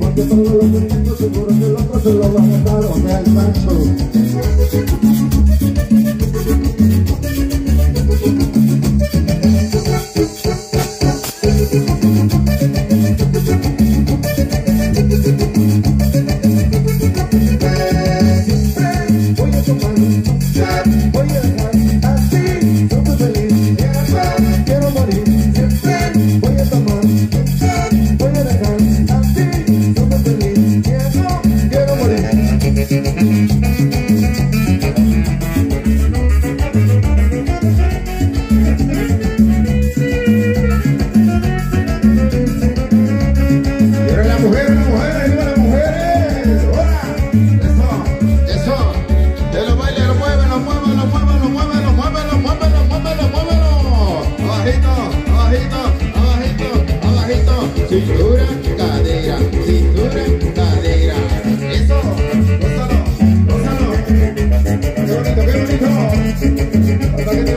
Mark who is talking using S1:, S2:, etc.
S1: porque todo lo que tengo seguro que el otro se lo va a dar o me alcanzo. Oye, cintura, cadera, cintura, cadera. Eso, gózalo, gózalo. Qué bonito, qué bonito. Hasta que te